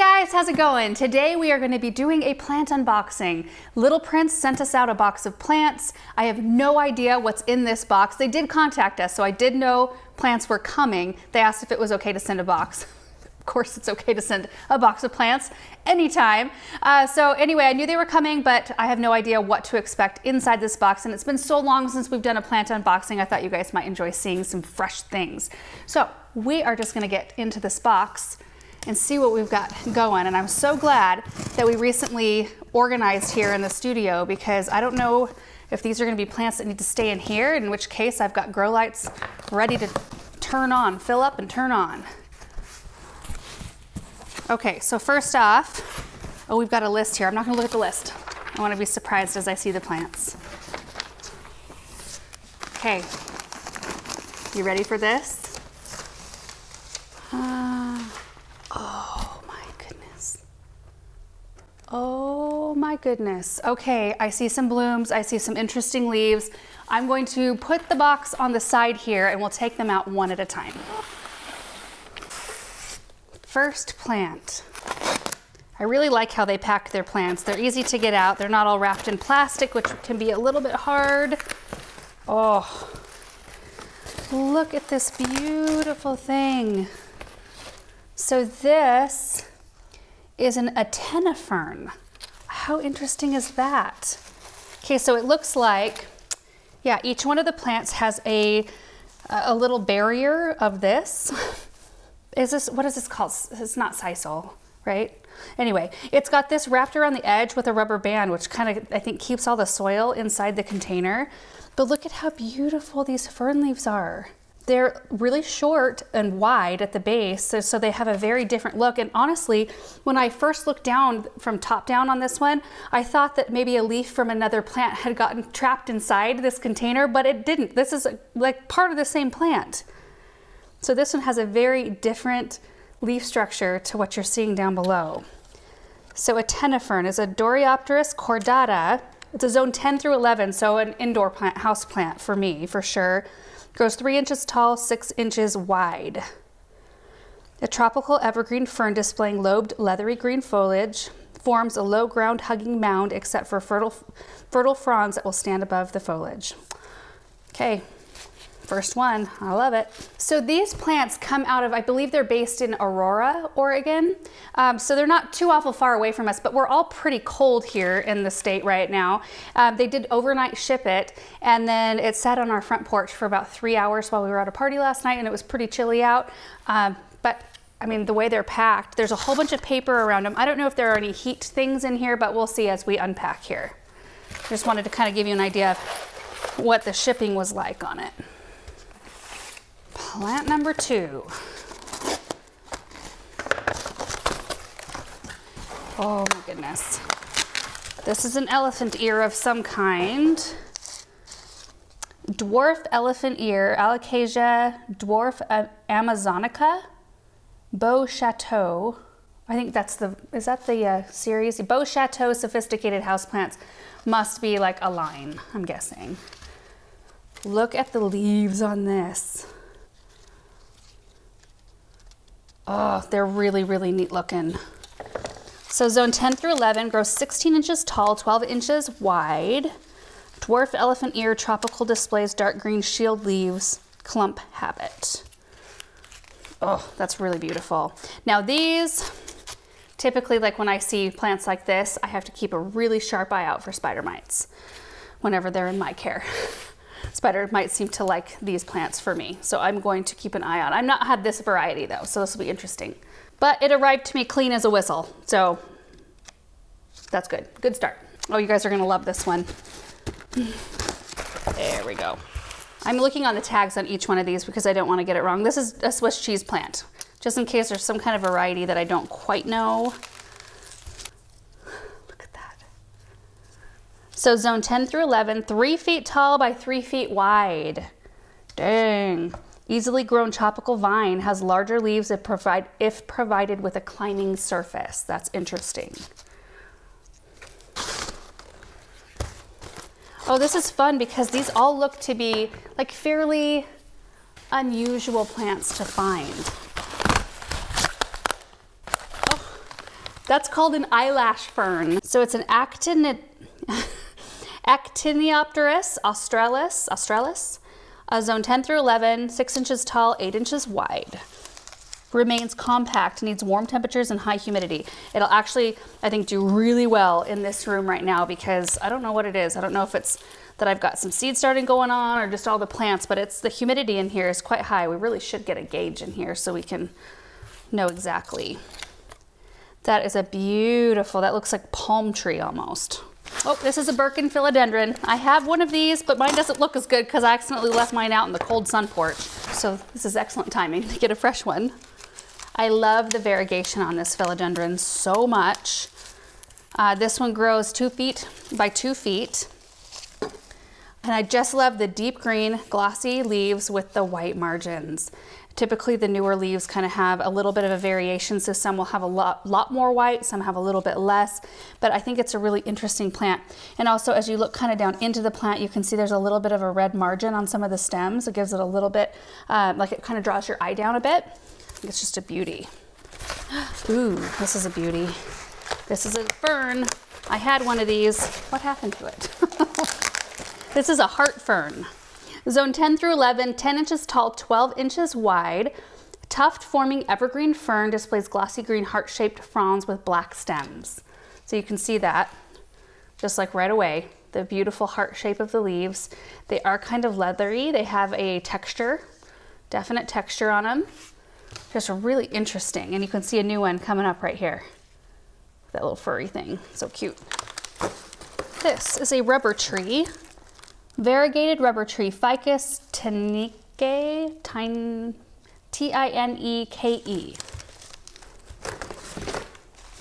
guys, how's it going? Today we are going to be doing a plant unboxing. Little Prince sent us out a box of plants. I have no idea what's in this box. They did contact us, so I did know plants were coming. They asked if it was okay to send a box. of course it's okay to send a box of plants anytime. Uh, so anyway, I knew they were coming, but I have no idea what to expect inside this box. And it's been so long since we've done a plant unboxing, I thought you guys might enjoy seeing some fresh things. So we are just gonna get into this box and see what we've got going. And I'm so glad that we recently organized here in the studio because I don't know if these are gonna be plants that need to stay in here, in which case I've got grow lights ready to turn on, fill up and turn on. Okay, so first off, oh, we've got a list here. I'm not gonna look at the list. I wanna be surprised as I see the plants. Okay, you ready for this? Oh my goodness. Okay, I see some blooms. I see some interesting leaves. I'm going to put the box on the side here and we'll take them out one at a time. First plant. I really like how they pack their plants. They're easy to get out. They're not all wrapped in plastic, which can be a little bit hard. Oh, look at this beautiful thing. So this is an antenna fern. How interesting is that? Okay, so it looks like, yeah, each one of the plants has a, a little barrier of this. Is this, what is this called? It's not sisal, right? Anyway, it's got this wrapped around the edge with a rubber band, which kind of, I think, keeps all the soil inside the container. But look at how beautiful these fern leaves are. They're really short and wide at the base, so, so, they have a very different look. And honestly, when I first looked down from top down on this one, I thought that maybe a leaf from another plant had gotten trapped inside this container, but it didn't. This is like part of the same plant. So this one has a very different leaf structure to what you're seeing down below. So antenna fern is a Doryopteris cordata. It's a zone 10 through 11, so an indoor plant, house plant for me, for sure. Grows three inches tall, six inches wide. A tropical evergreen fern displaying lobed leathery green foliage forms a low ground hugging mound except for fertile, fertile fronds that will stand above the foliage. Okay, First one, I love it. So these plants come out of, I believe they're based in Aurora, Oregon. Um, so they're not too awful far away from us, but we're all pretty cold here in the state right now. Um, they did overnight ship it, and then it sat on our front porch for about three hours while we were at a party last night, and it was pretty chilly out. Um, but I mean, the way they're packed, there's a whole bunch of paper around them. I don't know if there are any heat things in here, but we'll see as we unpack here. Just wanted to kind of give you an idea of what the shipping was like on it. Plant number two. Oh my goodness. This is an elephant ear of some kind. Dwarf elephant ear, Alocasia dwarf amazonica, Beau Chateau. I think that's the, is that the uh, series? Beau Chateau sophisticated houseplants must be like a line, I'm guessing. Look at the leaves on this. Oh, they're really, really neat looking. So zone 10 through 11 grows 16 inches tall, 12 inches wide. Dwarf elephant ear tropical displays dark green shield leaves, clump habit. Oh, that's really beautiful. Now these, typically like when I see plants like this, I have to keep a really sharp eye out for spider mites whenever they're in my care. spider might seem to like these plants for me. So I'm going to keep an eye on. I've not had this variety though, so this will be interesting. But it arrived to me clean as a whistle. So that's good, good start. Oh, you guys are gonna love this one. There we go. I'm looking on the tags on each one of these because I don't wanna get it wrong. This is a Swiss cheese plant, just in case there's some kind of variety that I don't quite know. So zone 10 through 11, three feet tall by three feet wide. Dang. Easily grown tropical vine has larger leaves if, provide, if provided with a climbing surface. That's interesting. Oh, this is fun because these all look to be like fairly unusual plants to find. Oh, That's called an eyelash fern. So it's an actin Actiniopteris australis, australis, uh, zone 10 through 11, 6 inches tall, 8 inches wide. Remains compact, needs warm temperatures and high humidity. It'll actually, I think, do really well in this room right now because I don't know what it is. I don't know if it's that I've got some seed starting going on or just all the plants, but it's the humidity in here is quite high. We really should get a gauge in here so we can know exactly. That is a beautiful, that looks like palm tree almost. Oh, this is a Birkin philodendron. I have one of these, but mine doesn't look as good because I accidentally left mine out in the cold sun porch. So this is excellent timing to get a fresh one. I love the variegation on this philodendron so much. Uh, this one grows two feet by two feet. And I just love the deep green glossy leaves with the white margins. Typically the newer leaves kind of have a little bit of a variation, so some will have a lot, lot more white, some have a little bit less, but I think it's a really interesting plant. And also as you look kind of down into the plant, you can see there's a little bit of a red margin on some of the stems. It gives it a little bit, uh, like it kind of draws your eye down a bit. It's just a beauty. Ooh, this is a beauty. This is a fern. I had one of these. What happened to it? this is a heart fern. Zone 10 through 11, 10 inches tall, 12 inches wide. Tuft forming evergreen fern displays glossy green heart-shaped fronds with black stems. So you can see that just like right away, the beautiful heart shape of the leaves. They are kind of leathery. They have a texture, definite texture on them. Just really interesting. And you can see a new one coming up right here. That little furry thing, so cute. This is a rubber tree. Variegated rubber tree, Ficus tineke, T-I-N-E-K-E.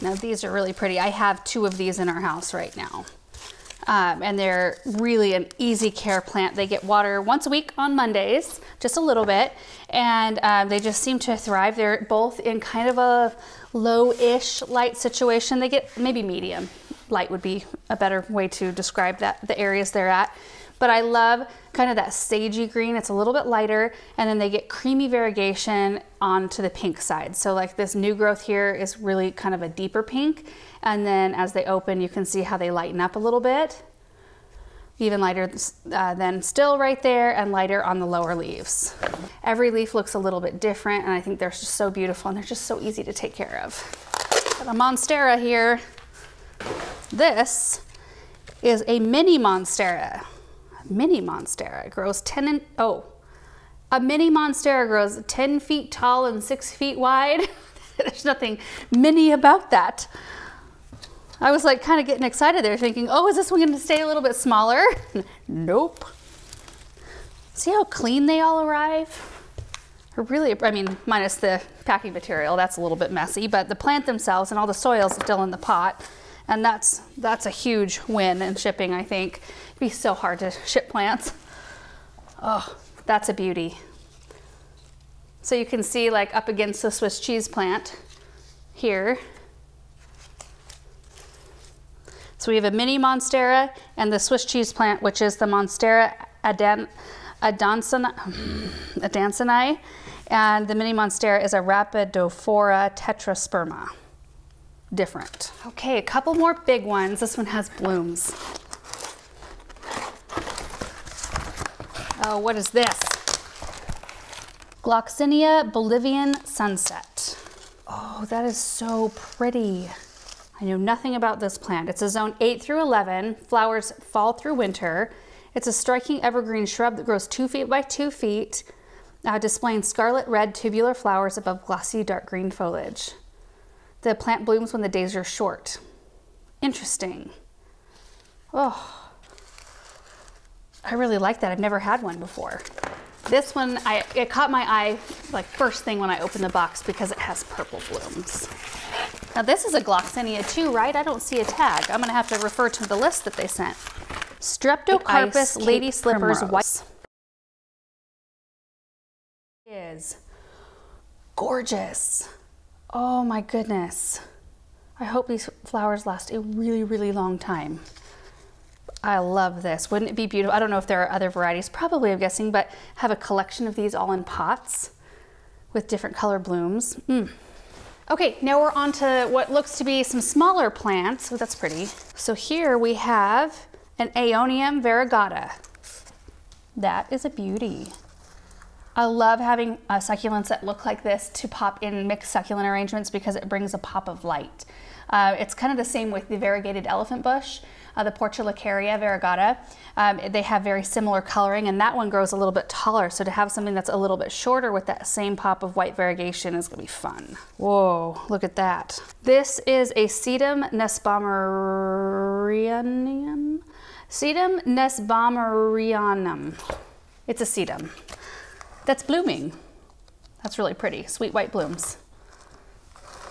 Now these are really pretty. I have two of these in our house right now. Um, and they're really an easy care plant. They get water once a week on Mondays, just a little bit, and um, they just seem to thrive. They're both in kind of a low-ish light situation. They get maybe medium. Light would be a better way to describe that the areas they're at. But I love kind of that sagey green. It's a little bit lighter and then they get creamy variegation onto the pink side. So like this new growth here is really kind of a deeper pink. And then as they open, you can see how they lighten up a little bit. Even lighter uh, than still right there and lighter on the lower leaves. Every leaf looks a little bit different and I think they're just so beautiful and they're just so easy to take care of. Got a Monstera here. This is a mini Monstera mini monstera. Grows 10 and, oh, a mini monstera grows 10 feet tall and six feet wide. There's nothing mini about that. I was like kind of getting excited there thinking, oh, is this one going to stay a little bit smaller? nope. See how clean they all arrive? really, I mean, minus the packing material, that's a little bit messy, but the plant themselves and all the soil is still in the pot. And that's, that's a huge win in shipping, I think. Be so hard to ship plants. Oh, that's a beauty. So you can see like up against the Swiss cheese plant here. So we have a mini Monstera and the Swiss cheese plant, which is the Monstera adan adansonii, and the mini Monstera is a Rhaphidophora tetrasperma different. Okay, a couple more big ones. This one has blooms. Oh, what is this? Gloxinia Bolivian Sunset. Oh, that is so pretty. I know nothing about this plant. It's a zone 8 through 11. Flowers fall through winter. It's a striking evergreen shrub that grows 2 feet by 2 feet, uh, displaying scarlet red tubular flowers above glossy dark green foliage. The plant blooms when the days are short. Interesting. Oh, I really like that. I've never had one before. This one, I, it caught my eye like first thing when I opened the box because it has purple blooms. Now this is a Gloxinia too, right? I don't see a tag. I'm gonna have to refer to the list that they sent. Streptocarpus lady slippers white is gorgeous. Oh my goodness. I hope these flowers last a really, really long time. I love this. Wouldn't it be beautiful? I don't know if there are other varieties, probably I'm guessing, but have a collection of these all in pots with different color blooms. Mm. Okay, now we're on to what looks to be some smaller plants. Oh, that's pretty. So here we have an Aeonium variegata. That is a beauty. I love having uh, succulents that look like this to pop in mixed succulent arrangements because it brings a pop of light. Uh, it's kind of the same with the variegated elephant bush, uh, the Portulacaria variegata. Um, they have very similar coloring and that one grows a little bit taller. So to have something that's a little bit shorter with that same pop of white variegation is gonna be fun. Whoa, look at that. This is a Sedum nussbaumerianum. Sedum nussbaumerianum. It's a sedum that's blooming. That's really pretty, sweet white blooms.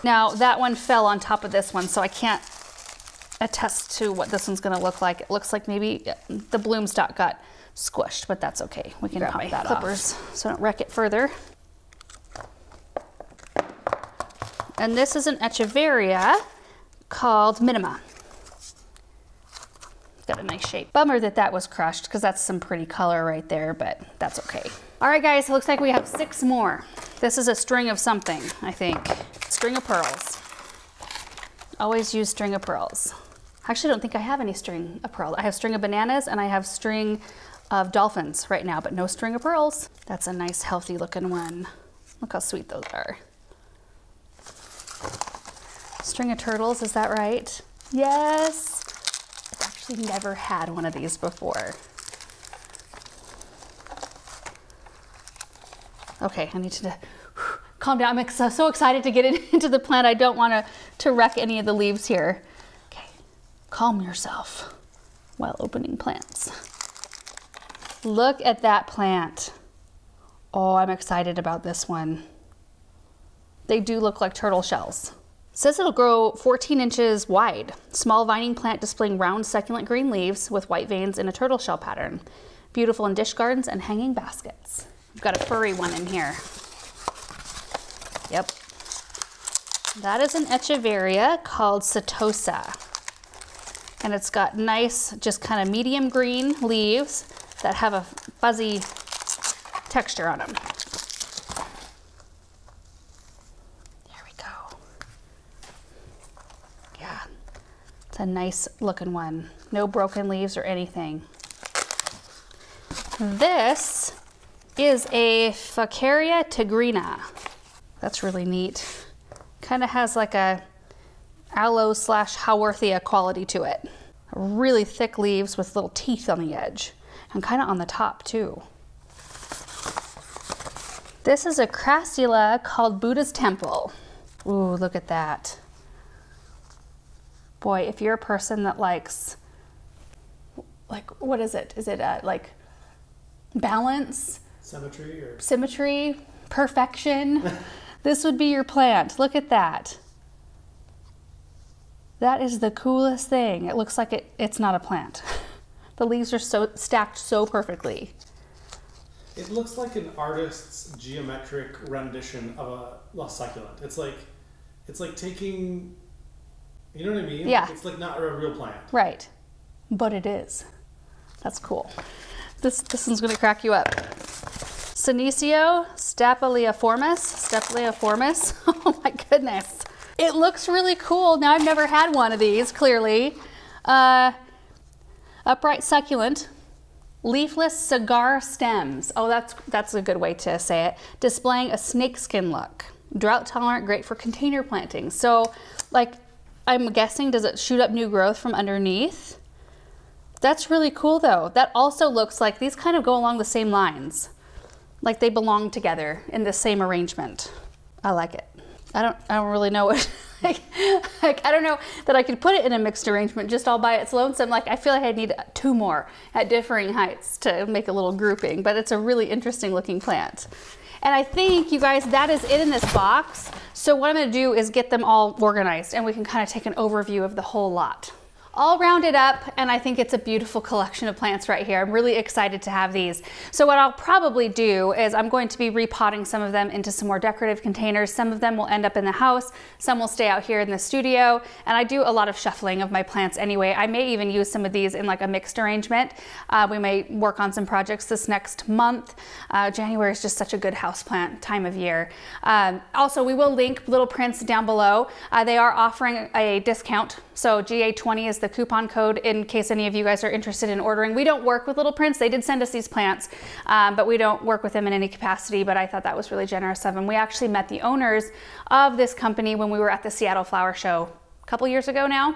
Now that one fell on top of this one, so I can't attest to what this one's gonna look like. It looks like maybe uh, the bloom stalk got squished, but that's okay. We can Grab pop that clippers off. so I don't wreck it further. And this is an echeveria called Minima. Got a nice shape. Bummer that that was crushed because that's some pretty color right there, but that's okay. All right, guys, it looks like we have six more. This is a string of something, I think. String of pearls. Always use string of pearls. I actually don't think I have any string of pearls. I have string of bananas and I have string of dolphins right now, but no string of pearls. That's a nice, healthy looking one. Look how sweet those are. String of turtles, is that right? Yes actually never had one of these before. Okay, I need to calm down. I'm so excited to get it into the plant. I don't want to, to wreck any of the leaves here. Calm yourself while opening plants. Look at that plant. Oh, I'm excited about this one. They do look like turtle shells says it'll grow 14 inches wide. Small vining plant displaying round succulent green leaves with white veins in a turtle shell pattern. Beautiful in dish gardens and hanging baskets. We've got a furry one in here. Yep. That is an echeveria called Setosa. And it's got nice, just kind of medium green leaves that have a fuzzy texture on them. There we go. Yeah, it's a nice looking one. No broken leaves or anything. This is a Faucaria tigrina. That's really neat. Kind of has like a aloe slash haworthia quality to it. Really thick leaves with little teeth on the edge and kind of on the top too. This is a crassula called Buddha's Temple. Ooh, look at that boy, if you're a person that likes, like, what is it? Is it uh, like balance? Symmetry or? Symmetry, perfection. this would be your plant. Look at that. That is the coolest thing. It looks like it, it's not a plant. the leaves are so stacked so perfectly. It looks like an artist's geometric rendition of a, a succulent. It's like it's like taking you know what I mean? Yeah. It's like not a real plant. Right. But it is. That's cool. This, this one's going to crack you up. Senecio stapeliiformis. Stapeliiformis. Oh my goodness. It looks really cool. Now, I've never had one of these, clearly. Uh, upright succulent. Leafless cigar stems. Oh, that's, that's a good way to say it. Displaying a snakeskin look. Drought tolerant, great for container planting. So, like, I'm guessing, does it shoot up new growth from underneath? That's really cool though. That also looks like these kind of go along the same lines. Like they belong together in the same arrangement. I like it. I don't, I don't really know what, like, like, I don't know that I could put it in a mixed arrangement just all by its lonesome. Like I feel like I need two more at differing heights to make a little grouping, but it's a really interesting looking plant. And I think, you guys, that is it in this box. So what I'm gonna do is get them all organized and we can kind of take an overview of the whole lot. All rounded up and I think it's a beautiful collection of plants right here. I'm really excited to have these. So what I'll probably do is I'm going to be repotting some of them into some more decorative containers. Some of them will end up in the house, some will stay out here in the studio, and I do a lot of shuffling of my plants anyway. I may even use some of these in like a mixed arrangement. Uh, we may work on some projects this next month. Uh, January is just such a good houseplant time of year. Um, also, we will link Little Prince down below. Uh, they are offering a discount so GA20 is the coupon code in case any of you guys are interested in ordering. We don't work with Little Prince. They did send us these plants, um, but we don't work with them in any capacity, but I thought that was really generous of them. We actually met the owners of this company when we were at the Seattle Flower Show a couple years ago now,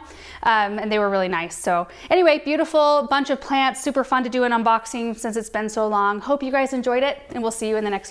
um, and they were really nice. So anyway, beautiful bunch of plants, super fun to do an unboxing since it's been so long. Hope you guys enjoyed it, and we'll see you in the next video.